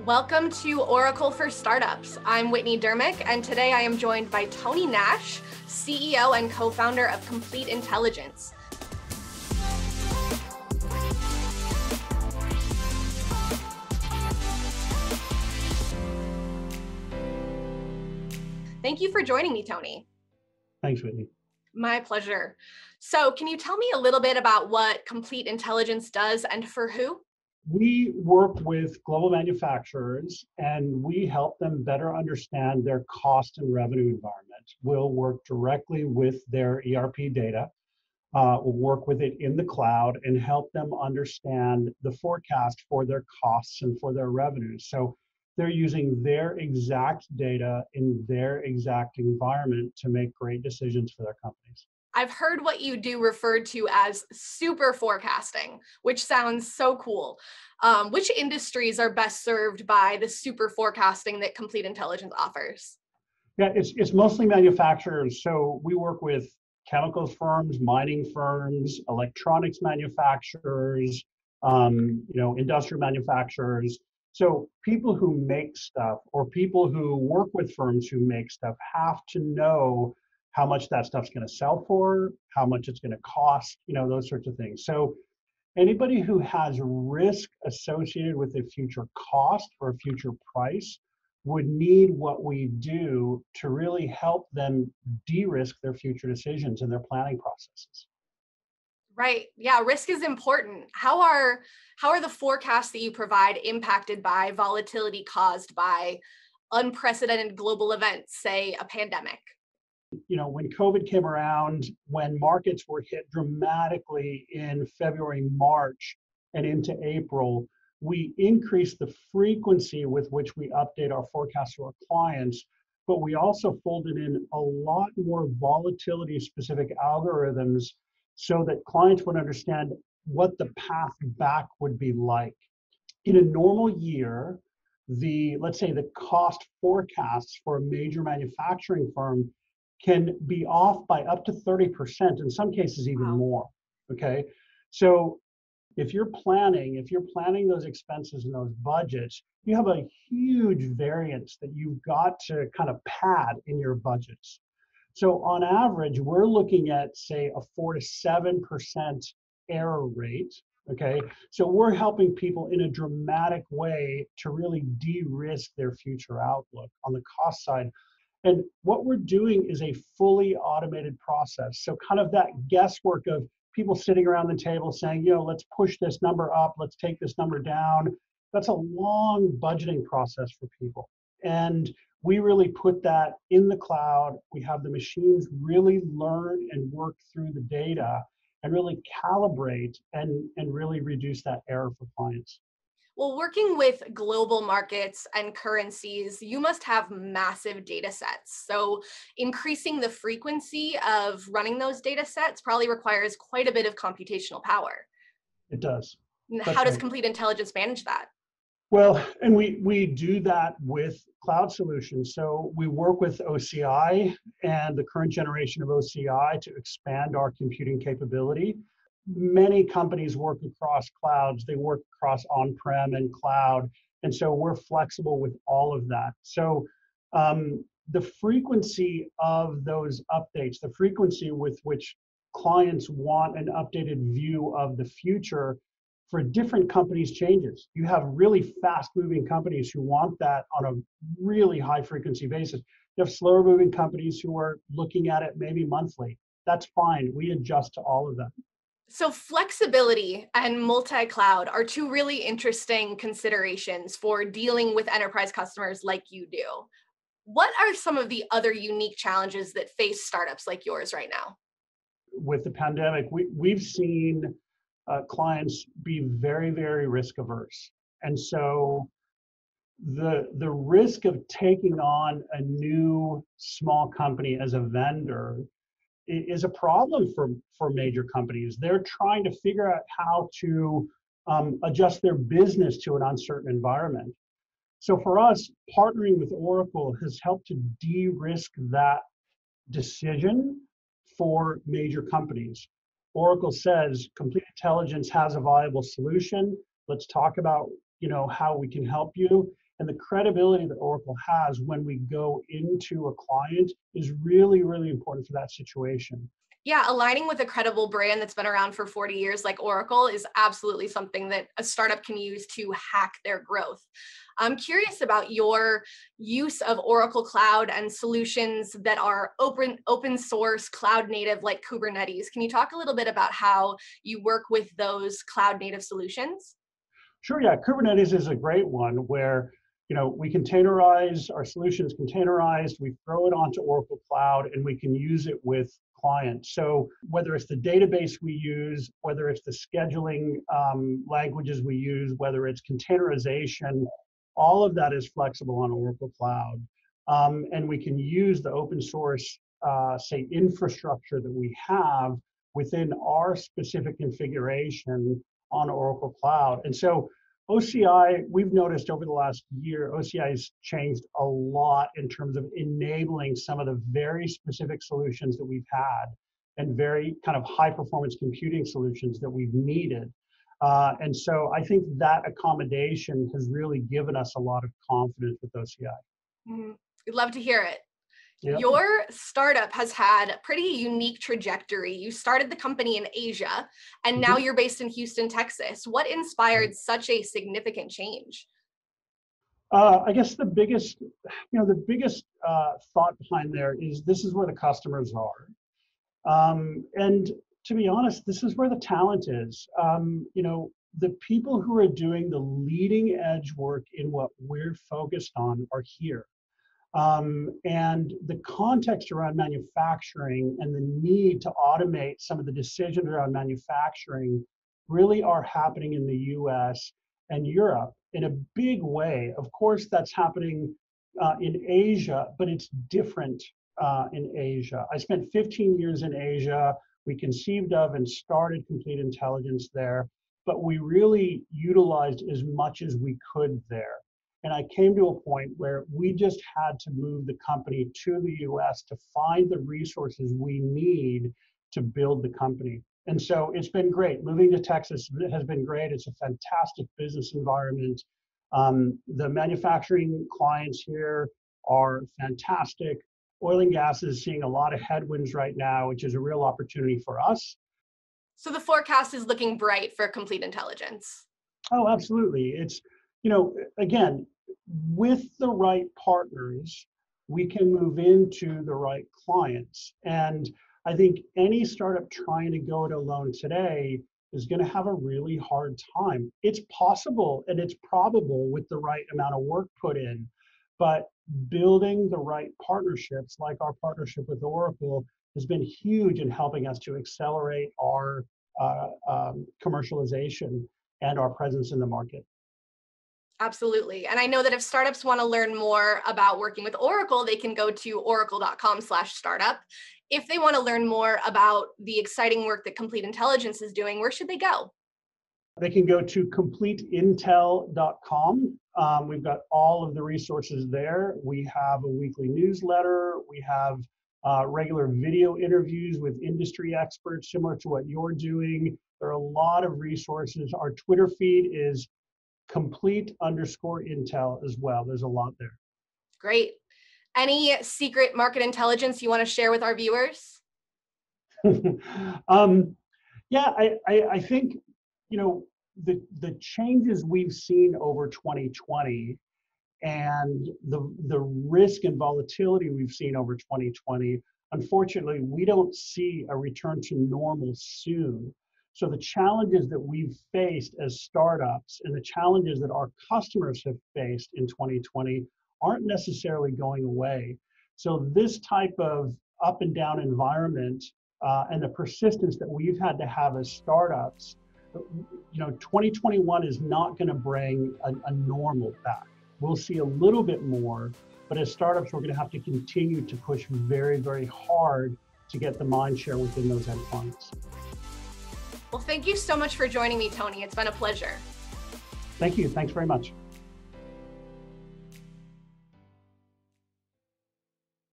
Welcome to Oracle for Startups. I'm Whitney Durmick, and today I am joined by Tony Nash, CEO and co founder of Complete Intelligence. Thank you for joining me, Tony. Thanks, Whitney. My pleasure. So, can you tell me a little bit about what Complete Intelligence does and for who? We work with global manufacturers and we help them better understand their cost and revenue environment. We'll work directly with their ERP data. Uh, we'll work with it in the cloud and help them understand the forecast for their costs and for their revenues. So they're using their exact data in their exact environment to make great decisions for their companies. I've heard what you do referred to as super forecasting, which sounds so cool. Um, which industries are best served by the super forecasting that Complete Intelligence offers? Yeah, it's, it's mostly manufacturers. So we work with chemicals firms, mining firms, electronics manufacturers, um, you know, industrial manufacturers. So people who make stuff or people who work with firms who make stuff have to know how much that stuff's going to sell for, how much it's going to cost, you know, those sorts of things. So anybody who has risk associated with a future cost or a future price would need what we do to really help them de-risk their future decisions and their planning processes. Right. Yeah, risk is important. How are how are the forecasts that you provide impacted by volatility caused by unprecedented global events, say a pandemic? You know, when COVID came around, when markets were hit dramatically in February, March, and into April, we increased the frequency with which we update our forecast to our clients, but we also folded in a lot more volatility specific algorithms so that clients would understand what the path back would be like. In a normal year, the let's say the cost forecasts for a major manufacturing firm can be off by up to 30%, in some cases, even wow. more. Okay. So if you're planning, if you're planning those expenses and those budgets, you have a huge variance that you've got to kind of pad in your budgets. So on average, we're looking at say a four to seven percent error rate. Okay, so we're helping people in a dramatic way to really de-risk their future outlook on the cost side and what we're doing is a fully automated process. So, kind of that guesswork of people sitting around the table saying, you know, let's push this number up, let's take this number down. That's a long budgeting process for people. And we really put that in the cloud. We have the machines really learn and work through the data and really calibrate and, and really reduce that error for clients. Well, working with global markets and currencies, you must have massive data sets. So, increasing the frequency of running those data sets probably requires quite a bit of computational power. It does. That's How does right. Complete Intelligence manage that? Well, and we, we do that with cloud solutions. So we work with OCI and the current generation of OCI to expand our computing capability many companies work across clouds. They work across on-prem and cloud, and so we're flexible with all of that. So um, the frequency of those updates, the frequency with which clients want an updated view of the future for different companies changes. You have really fast moving companies who want that on a really high frequency basis. You have slower moving companies who are looking at it maybe monthly. That's fine. We adjust to all of that. So, flexibility and multi cloud are two really interesting considerations for dealing with enterprise customers like you do. What are some of the other unique challenges that face startups like yours right now? With the pandemic, we, we've seen uh, clients be very, very risk averse. And so, the, the risk of taking on a new small company as a vendor is a problem for, for major companies. They're trying to figure out how to um, adjust their business to an uncertain environment. So for us, partnering with Oracle has helped to de-risk that decision for major companies. Oracle says complete intelligence has a viable solution. Let's talk about you know, how we can help you. And the credibility that Oracle has when we go into a client is really, really important for that situation. Yeah, aligning with a credible brand that's been around for 40 years like Oracle is absolutely something that a startup can use to hack their growth. I'm curious about your use of Oracle Cloud and solutions that are open open source cloud native like Kubernetes. Can you talk a little bit about how you work with those cloud native solutions? Sure, yeah. Kubernetes is a great one where you know, we containerize our solutions containerized, we throw it onto Oracle Cloud, and we can use it with clients. So whether it's the database we use, whether it's the scheduling um, languages we use, whether it's containerization, all of that is flexible on Oracle Cloud. Um, and we can use the open source, uh, say, infrastructure that we have within our specific configuration on Oracle Cloud. And so OCI, we've noticed over the last year, OCI has changed a lot in terms of enabling some of the very specific solutions that we've had and very kind of high performance computing solutions that we've needed. Uh, and so I think that accommodation has really given us a lot of confidence with OCI. Mm-hmm. We'd love to hear it. Yep. Your startup has had a pretty unique trajectory. You started the company in Asia and now mm-hmm. you're based in Houston, Texas. What inspired such a significant change? Uh, I guess the biggest, you know, the biggest uh, thought behind there is this is where the customers are, um, and to be honest, this is where the talent is. Um, you know, the people who are doing the leading edge work in what we're focused on are here. Um, and the context around manufacturing and the need to automate some of the decisions around manufacturing really are happening in the US and Europe in a big way. Of course, that's happening uh, in Asia, but it's different uh, in Asia. I spent 15 years in Asia. We conceived of and started Complete Intelligence there, but we really utilized as much as we could there. And I came to a point where we just had to move the company to the US to find the resources we need to build the company. And so it's been great. Moving to Texas has been great. It's a fantastic business environment. Um, the manufacturing clients here are fantastic. Oil and gas is seeing a lot of headwinds right now, which is a real opportunity for us. So the forecast is looking bright for complete intelligence. Oh, absolutely. It's, you know, again, with the right partners, we can move into the right clients. And I think any startup trying to go it alone today is going to have a really hard time. It's possible and it's probable with the right amount of work put in, but building the right partnerships, like our partnership with Oracle, has been huge in helping us to accelerate our uh, um, commercialization and our presence in the market. Absolutely. And I know that if startups want to learn more about working with Oracle, they can go to oracle.com slash startup. If they want to learn more about the exciting work that Complete Intelligence is doing, where should they go? They can go to completeintel.com. Um, we've got all of the resources there. We have a weekly newsletter. We have uh, regular video interviews with industry experts, similar to what you're doing. There are a lot of resources. Our Twitter feed is complete underscore intel as well. There's a lot there. Great. Any secret market intelligence you want to share with our viewers? um, yeah, I, I, I think, you know, the, the changes we've seen over 2020 and the, the risk and volatility we've seen over 2020, unfortunately, we don't see a return to normal soon. So the challenges that we've faced as startups and the challenges that our customers have faced in 2020 aren't necessarily going away. So this type of up and down environment uh, and the persistence that we've had to have as startups, you know, 2021 is not going to bring a, a normal back. We'll see a little bit more, but as startups, we're going to have to continue to push very, very hard to get the mind share within those endpoints. Well, thank you so much for joining me, Tony. It's been a pleasure. Thank you. Thanks very much.